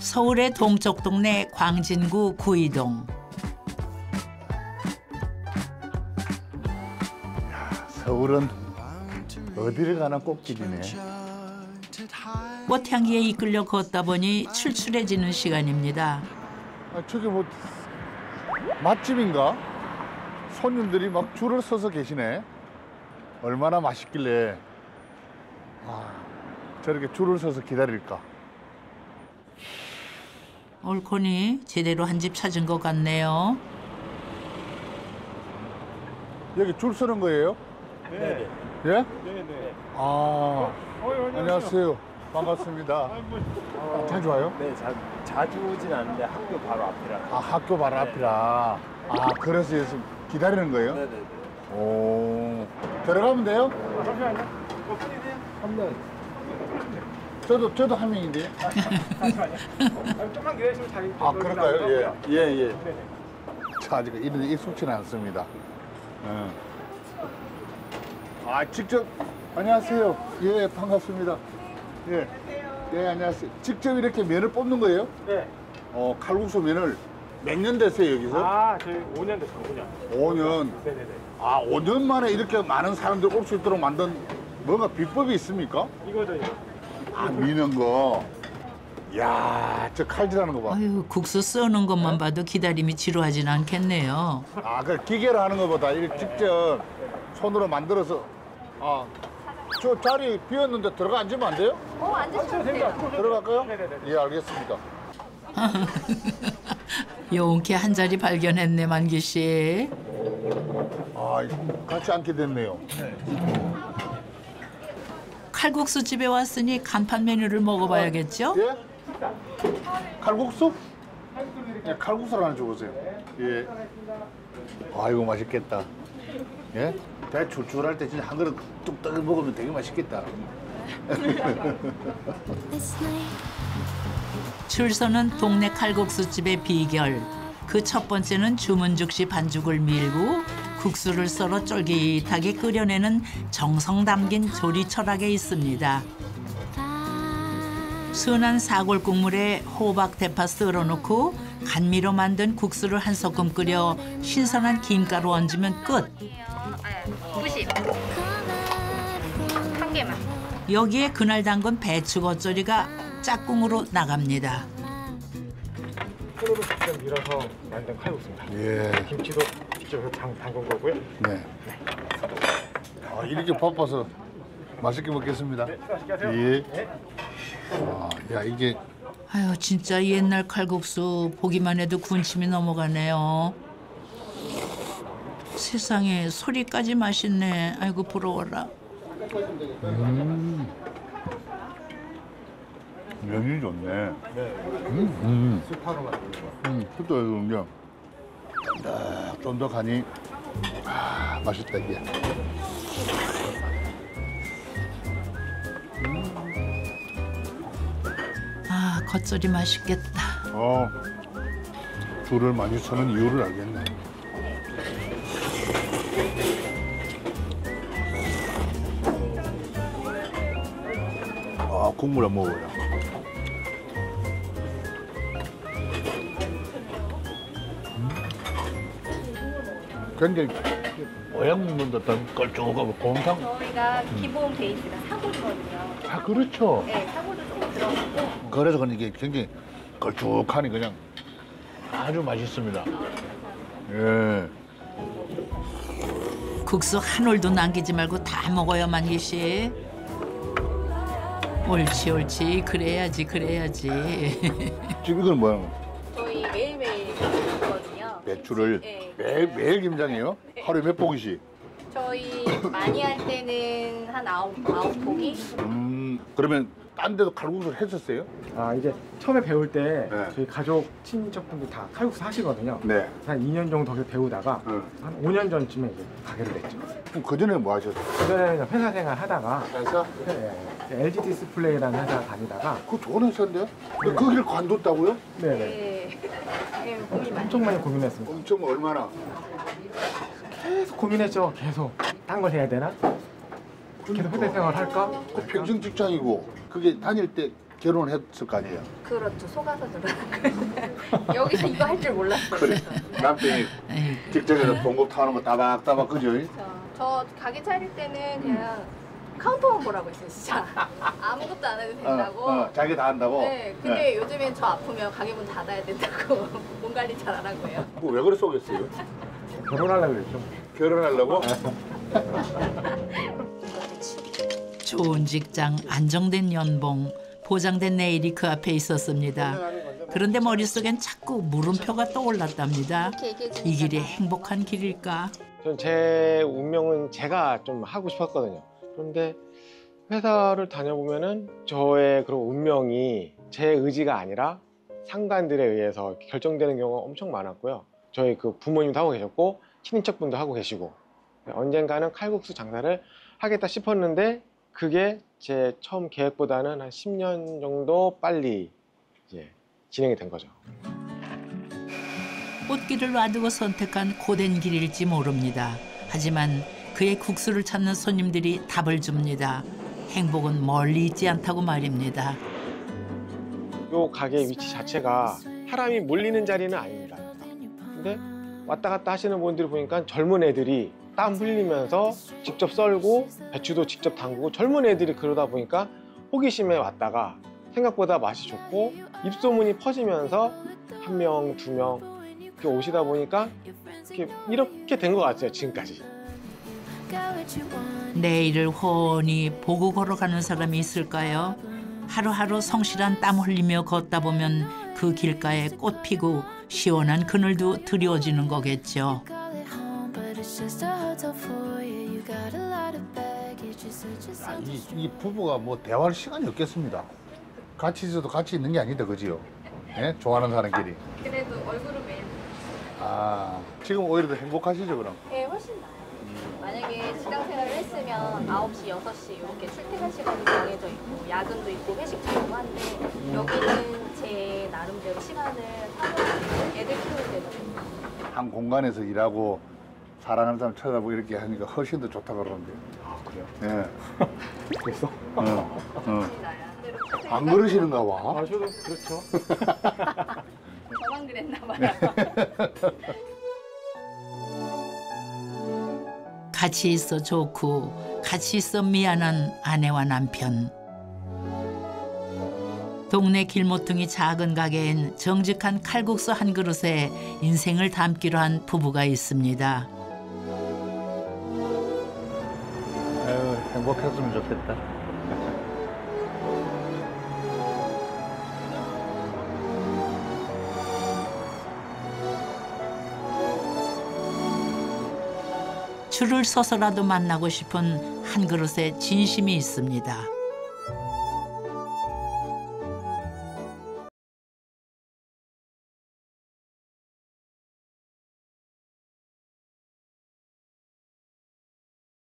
서울의 동쪽 동네 광진구 구이동. 서울은 어디를 가나 꽃길이네. 꽃향기에 이끌려 걷다 보니 출출해지는 시간입니다. 아, 저기 뭐 맛집인가? 손님들이 막 줄을 서서 계시네. 얼마나 맛있길래 아, 저렇게 줄을 서서 기다릴까? 옳거니 제대로 한 집 찾은 것 같네요. 여기 줄 서는 거예요? 네. 예? 네 네. 아, 안녕하세요. 반갑습니다. 아, 자주 와요? 네, 자, 자주 오진 않는데 학교 바로 앞이라. 아, 학교 바로 앞이라. 아, 그래서 여기서 기다리는 거예요? 네 네 네. 오, 들어가면 돼요? 잠시만요. 몇 분이세요? 한 명. 저도, 저도 한 명인데. 아, 조금만 기다리시면 자기. 아, 그럴까요? 예. 예, 예. 네네. 자, 아직 이런 데 익숙치는 않습니다. 예. 아, 직접, 안녕하세요. 예, 반갑습니다. 예. 예, 안녕하세요. 직접 이렇게 면을 뽑는 거예요? 네. 어, 칼국수 면을 몇 년 됐어요, 여기서? 아, 저희 5년 됐어요, 5년. 5년. 네네네. 아, 5년 만에 이렇게 많은 사람들 올 수 있도록 만든 뭔가 비법이 있습니까? 이거죠, 이거. 아, 미는 거. 야, 저 칼질하는 거 봐. 아유 국수 써는 것만 봐도 기다림이 지루하진 않겠네요. 아, 그 기계로 하는 것보다 이렇게 직접 손으로 만들어서 아, 저 자리 비었는데 들어가 앉으면 안 돼요? 어, 앉으셔도 돼요. 들어갈까요? 네네네. 예, 알겠습니다. 용케 한 자리 발견했네 만기 씨. 아, 같이 앉게 됐네요. 칼국수 집에 왔으니 간판 메뉴를 먹어봐야겠죠? 예? 칼국수? 예, 칼국수를 하나 줘보세요. 예. 아이고, 맛있겠다. 예? 배 출출할 때 진짜 한 그릇 뚝딱 먹으면 되게 맛있겠다. 줄 서는 동네 칼국수 집의 비결. 그 첫 번째는 주문 즉시 반죽을 밀고 국수를 썰어 쫄깃하게 끓여내는 정성 담긴 조리 철학에 있습니다. 순한 사골 국물에 호박 대파 썰어놓고 간미로 만든 국수를 한 소끔 끓여 신선한 김가루 얹으면 끝. 90. 한 개만. 여기에 그날 담근 배추 겉절이가 짝꿍으로 나갑니다. 손으로 직접 밀어서 만든 칼국수입니다. 예. 김치도 직접 당, 담근 거고요. 네. 아, 이렇게 바빠서 맛있게 먹겠습니다. 네, 맛있게 하세요. 예. 네. 아, 야, 이게 아유 진짜 옛날 칼국수 보기만 해도 군침이 넘어가네요. 세상에 소리까지 맛있네. 아이고 부러워라. 면이 좋네. 네. 음, 음, 수파로 만든 거. 음, 또이 거 쫀득하니 아, 맛있다 이게. 아 겉절이 맛있겠다. 어, 줄을 많이 서는 이유를 알겠네. 아, 국물 안 먹어요. 굉장히 모양 먹는 듯한 걸쭉하고 곰탕. 저희가 기본 베이스가 사골이거든요. 아, 그렇죠. 네, 사골도 조금 들어가고. 그래서 그런 이게 굉장히 걸쭉하니 그냥 아주 맛있습니다. 예. 국수 한 올도 남기지 말고 다 먹어요 만기 씨. 옳지 옳지 그래야지 그래야지. 지금 이건 뭐야? 저희 매일매일. 배추를 네. 매일 매일 김장해요? 하루에 몇 봉씩? 저희 많이 할 때는 한 아홉, 아홉 포기? 음 그러면 딴 데도 칼국수를 했었어요? 아, 이제 처음에 배울 때 네. 저희 가족, 친척분들 다 칼국수 하시거든요. 네. 한 2년 정도 배우다가 응. 한 5년 전쯤에 이제 가게를 냈죠. 그럼 그 전에 뭐 하셨어요? 그 전에는 회사 생활 하다가 회사? 네, LG 디스플레이라는 회사 다니다가 그거 좋은 회사인데? 근데 거기를 관뒀다고요? 네네. 네. 네, 많이 엄청 많이 고민했습니다. 엄청 얼마나? 계속 고민했죠. 계속 딴 걸 해야 되나? 계속 회사 생활 할까? 그 평생 직장이고 그게 다닐 때 결혼을 했을 거 아니에요. 그렇죠. 속아서 들어간 거예요. 여기서 이거 할 줄 몰랐어요. 그래. 남편이 직장에서 봉급 타는 거 따박따박 그죠? 저, 저 가게 차릴 때는 그냥 카운터만 보라고 했어요. 진짜 아무것도 안 해도 된다고. 어, 어, 자기 다 한다고. 네, 근데 요즘엔 저 아프면 가게 문 닫아야 된다고 몸 관리 잘 안 하고요. 뭐 왜 그래 쏘겠어요? 결혼하려고 그랬죠. 결혼하려고? 좋은 직장, 안정된 연봉, 보장된 내일이 그 앞에 있었습니다. 그런데 머릿속엔 자꾸 물음표가 떠올랐답니다. 이 길이 행복한 길일까? 전 제 운명은 제가 좀 하고 싶었거든요. 그런데 회사를 다녀보면은 저의 그런 운명이 제 의지가 아니라 상관들에 의해서 결정되는 경우가 엄청 많았고요. 저희 그 부모님도 하고 계셨고 친인척분도 하고 계시고 언젠가는 칼국수 장사를 하겠다 싶었는데 그게 제 처음 계획보다는 한 10년 정도 빨리 이제 진행이 된 거죠. 꽃길을 놔두고 선택한 고된 길일지 모릅니다. 하지만 그의 국수를 찾는 손님들이 답을 줍니다. 행복은 멀리 있지 않다고 말입니다. 요 가게 위치 자체가 사람이 몰리는 자리는 아닙니다. 근데 왔다 갔다 하시는 분들이 보니까 젊은 애들이 땀 흘리면서 직접 썰고 배추도 직접 담그고 젊은 애들이 그러다 보니까 호기심에 왔다가 생각보다 맛이 좋고 입소문이 퍼지면서 한 명, 두 명 이렇게 오시다 보니까 이렇게, 이렇게 된 것 같아요, 지금까지. 내일을 훤히 보고 걸어가는 사람이 있을까요? 하루하루 성실한 땀 흘리며 걷다 보면 그 길가에 꽃 피고 시원한 그늘도 드리워지는 거겠죠. 아, 이, 이 부부가 뭐 대화할 시간이 없겠습니다. 같이 있어도 같이 있는 게 아니다, 그지요? 예? 좋아하는 사람끼리. 그래도 얼굴은 매일 아, 지금 오히려 더 행복하시죠, 그럼? 네, 훨씬 나아요. 만약에 직장 생활을 했으면 9시, 6시 이렇게 출퇴근 시간이 정해져 있고 야근도 있고 회식도 있고 한데 여기는 제 나름대로 시간을 하고 애들 키우는 데도 한 공간에서 일하고 살아가는 사람 쳐다보고 이렇게 하니까 훨씬 더 좋다 그러는데. 아, 그래요? 예. 그랬어? 어, 어. 안 그러시는가 봐. 아, 저도 그렇죠. 저만 그랬나 봐요. 같이 있어 좋고 같이 있어 미안한 아내와 남편. 동네 길모퉁이 작은 가게엔 정직한 칼국수 한 그릇에 인생을 담기로 한 부부가 있습니다. 행복했으면 좋겠다. 줄을 서서라도 만나고 싶은 한 그릇의 진심이 있습니다.